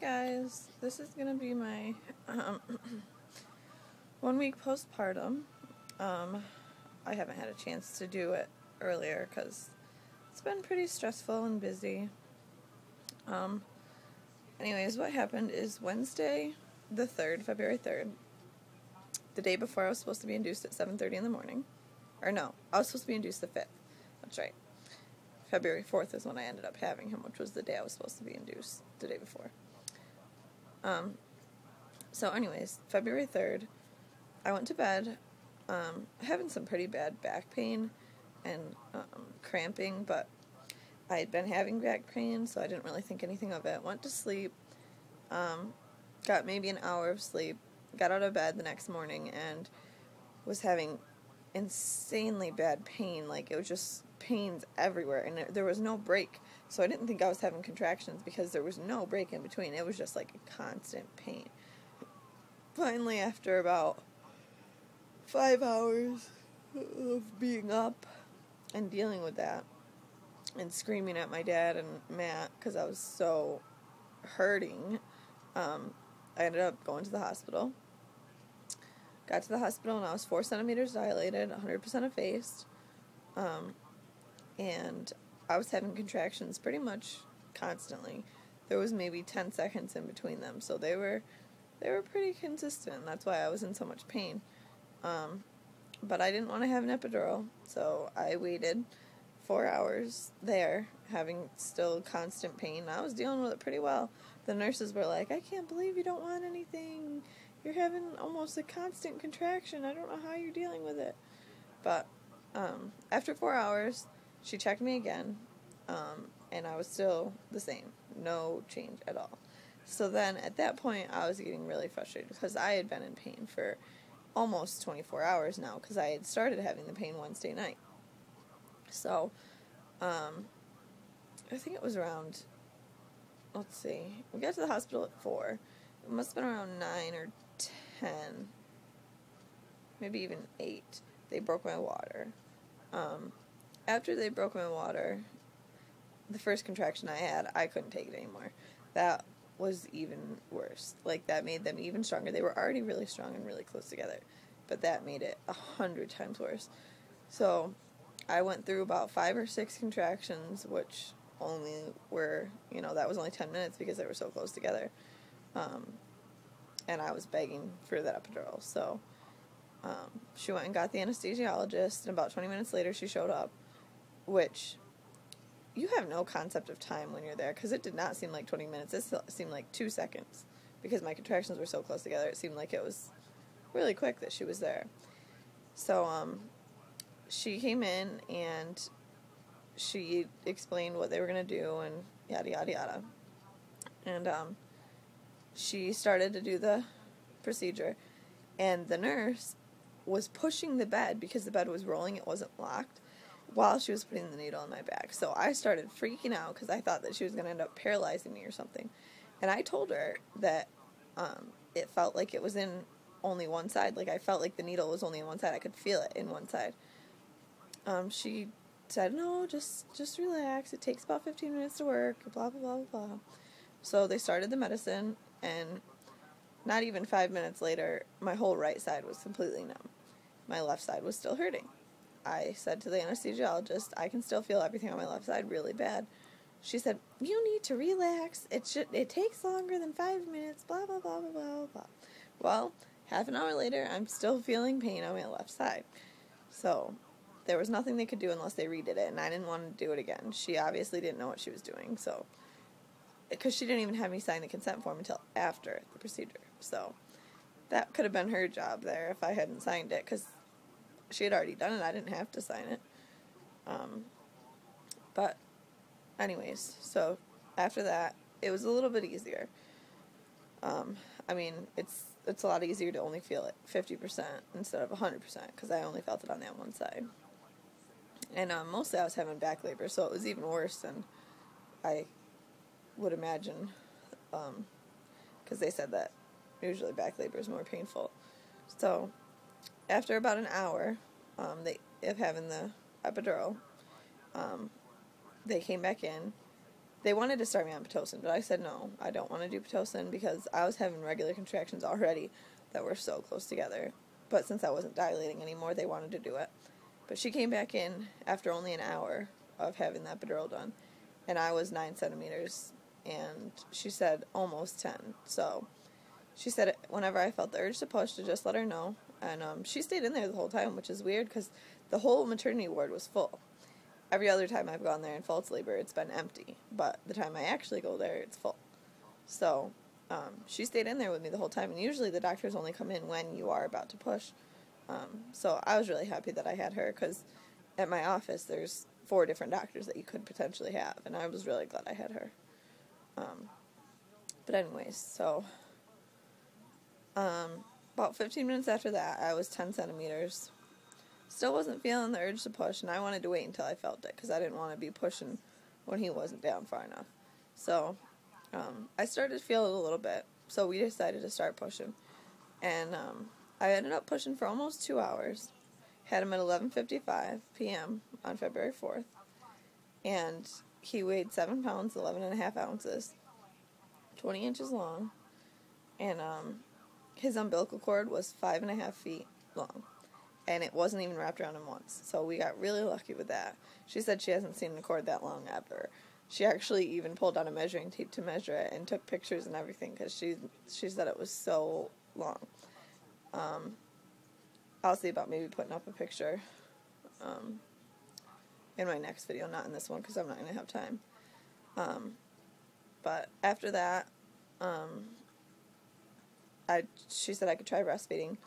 guys, this is gonna be my um, one week postpartum. Um, I haven't had a chance to do it earlier because it's been pretty stressful and busy. Um, anyways, what happened is Wednesday, the third, February third, the day before I was supposed to be induced at seven thirty in the morning, or no, I was supposed to be induced the fifth. That's right. February 4th is when I ended up having him, which was the day I was supposed to be induced the day before. Um, so, anyways, February 3rd, I went to bed um, having some pretty bad back pain and um, cramping, but I had been having back pain, so I didn't really think anything of it. Went to sleep, um, got maybe an hour of sleep, got out of bed the next morning, and was having insanely bad pain. Like, it was just pains everywhere, and there was no break. So I didn't think I was having contractions because there was no break in between. It was just like a constant pain. Finally, after about five hours of being up and dealing with that, and screaming at my dad and Matt because I was so hurting, um, I ended up going to the hospital. Got to the hospital and I was four centimeters dilated, 100% effaced. Um, and I was having contractions pretty much constantly. There was maybe 10 seconds in between them, so they were they were pretty consistent. That's why I was in so much pain. Um, but I didn't want to have an epidural, so I waited four hours there, having still constant pain. I was dealing with it pretty well. The nurses were like, I can't believe you don't want anything. You're having almost a constant contraction. I don't know how you're dealing with it. But um, after four hours, she checked me again, um, and I was still the same. No change at all. So then at that point, I was getting really frustrated because I had been in pain for almost 24 hours now because I had started having the pain Wednesday night. So, um, I think it was around, let's see, we got to the hospital at 4. It must have been around 9 or 10, maybe even 8. They broke my water. Um, after they broke my water, the first contraction I had, I couldn't take it anymore. That was even worse. Like that made them even stronger. They were already really strong and really close together, but that made it a hundred times worse. So, I went through about five or six contractions, which only were you know that was only ten minutes because they were so close together, um, and I was begging for that epidural. So, um, she went and got the anesthesiologist, and about twenty minutes later she showed up which you have no concept of time when you're there because it did not seem like 20 minutes. It seemed like two seconds because my contractions were so close together. It seemed like it was really quick that she was there. So, um, she came in and she explained what they were going to do and yada, yada, yada. And, um, she started to do the procedure and the nurse was pushing the bed because the bed was rolling, it wasn't locked while she was putting the needle in my back. So I started freaking out because I thought that she was going to end up paralyzing me or something. And I told her that um, it felt like it was in only one side. Like I felt like the needle was only in one side. I could feel it in one side. Um, she said, "No, just just relax. It takes about 15 minutes to work." Blah blah blah blah blah. So they started the medicine, and not even five minutes later, my whole right side was completely numb. My left side was still hurting. I said to the anesthesiologist, I can still feel everything on my left side really bad. She said, "You need to relax. It should. It takes longer than five minutes. Blah blah blah blah blah blah." Well, half an hour later, I'm still feeling pain on my left side. So there was nothing they could do unless they redid it, and I didn't want to do it again. She obviously didn't know what she was doing, so because she didn't even have me sign the consent form until after the procedure. So that could have been her job there if I hadn't signed it, because she had already done it. I didn't have to sign it. Um, but, anyways, so after that, it was a little bit easier. Um, I mean, it's it's a lot easier to only feel it fifty percent instead of hundred percent because I only felt it on that one side. And um, mostly I was having back labor, so it was even worse than I would imagine, because um, they said that usually back labor is more painful. So after about an hour um, they, of having the epidural, um, they came back in they wanted to start me on Pitocin, but I said no, I don't want to do Pitocin because I was having regular contractions already that were so close together. But since I wasn't dilating anymore, they wanted to do it. But she came back in after only an hour of having that epidural done, and I was nine centimeters, and she said almost ten. So she said whenever I felt the urge to push, to just let her know, and um, she stayed in there the whole time, which is weird because the whole maternity ward was full. Every other time I've gone there in false labor, it's been empty, but the time I actually go there, it's full. So um, she stayed in there with me the whole time, and usually the doctors only come in when you are about to push. Um, so I was really happy that I had her because at my office there's four different doctors that you could potentially have, and I was really glad I had her. Um, but anyways, so um, about 15 minutes after that, I was 10 centimeters. Still wasn't feeling the urge to push, and I wanted to wait until I felt it because I didn't want to be pushing when he wasn't down far enough. So um, I started to feel it a little bit, so we decided to start pushing. And um, I ended up pushing for almost two hours. Had him at 11:55 p.m. on February 4th, and he weighed seven pounds, 11 and a half ounces, 20 inches long, and um, his umbilical cord was five and a half feet long, and it wasn't even wrapped around him once. So we got really lucky with that. She said she hasn't seen a cord that long ever. She actually even pulled out a measuring tape to measure it and took pictures and everything because she she said it was so long. Um, I'll see about maybe putting up a picture um, in my next video, not in this one because I'm not going to have time. Um, but after that, um, I she said I could try breastfeeding.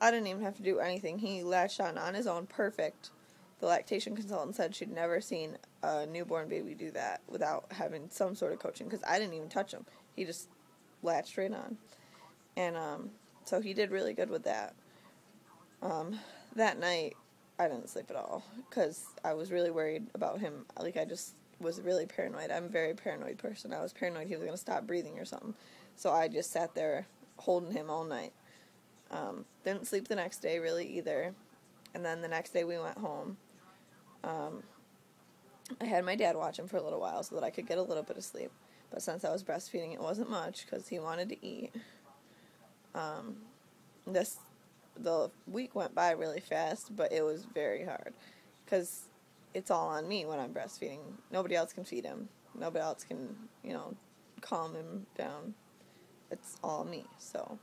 I didn't even have to do anything. He latched on on his own, perfect. The lactation consultant said she'd never seen a newborn baby do that without having some sort of coaching because I didn't even touch him. He just latched right on, and um, so he did really good with that. Um, that night, I didn't sleep at all because I was really worried about him. Like I just was really paranoid. I'm a very paranoid person. I was paranoid he was gonna stop breathing or something. So I just sat there holding him all night. Um, didn't sleep the next day really either. And then the next day we went home. Um, I had my dad watch him for a little while so that I could get a little bit of sleep. But since I was breastfeeding, it wasn't much because he wanted to eat. Um, this the week went by really fast, but it was very hard because it's all on me when I'm breastfeeding. Nobody else can feed him. Nobody else can, you know, calm him down. It's all me. So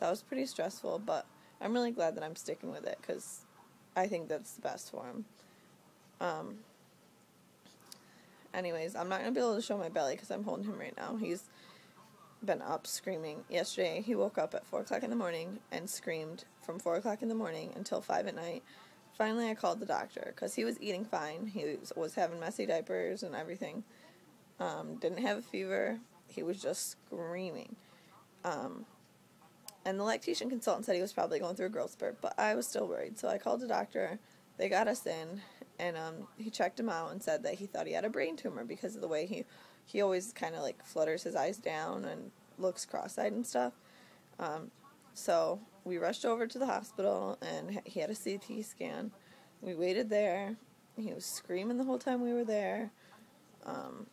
that was pretty stressful, but I'm really glad that I'm sticking with it because I think that's the best for him. Um, anyways, I'm not going to be able to show my belly because I'm holding him right now. He's been up screaming. Yesterday, he woke up at 4 o'clock in the morning and screamed from 4 o'clock in the morning until 5 at night. Finally, I called the doctor because he was eating fine. He was, was having messy diapers and everything. Um, didn't have a fever. He was just screaming. Um, and the lactation consultant said he was probably going through a growth spurt, but I was still worried. So I called the doctor. They got us in, and um, he checked him out and said that he thought he had a brain tumor because of the way he he always kind of like flutters his eyes down and looks cross-eyed and stuff. Um, so we rushed over to the hospital, and he had a CT scan. We waited there. He was screaming the whole time we were there. Um,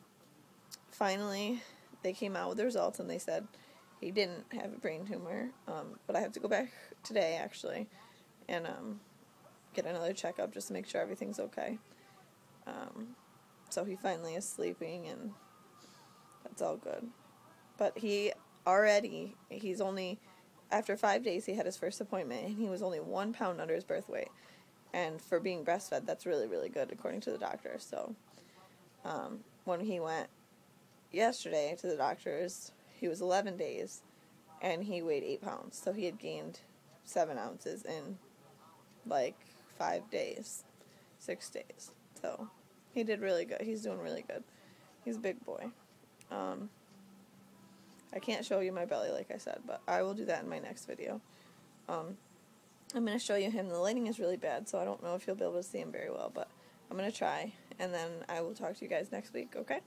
finally, they came out with the results, and they said he didn't have a brain tumor, um, but I have to go back today actually, and um, get another checkup just to make sure everything's okay. Um, so he finally is sleeping, and that's all good. But he already he's only after five days he had his first appointment, and he was only one pound under his birth weight, and for being breastfed, that's really really good according to the doctor. So um, when he went yesterday to the doctors he was 11 days and he weighed 8 pounds. So he had gained 7 ounces in like 5 days, 6 days. So he did really good. He's doing really good. He's a big boy. Um, I can't show you my belly like I said, but I will do that in my next video. Um, I'm going to show you him. The lighting is really bad, so I don't know if you'll be able to see him very well, but I'm going to try, and then I will talk to you guys next week, okay?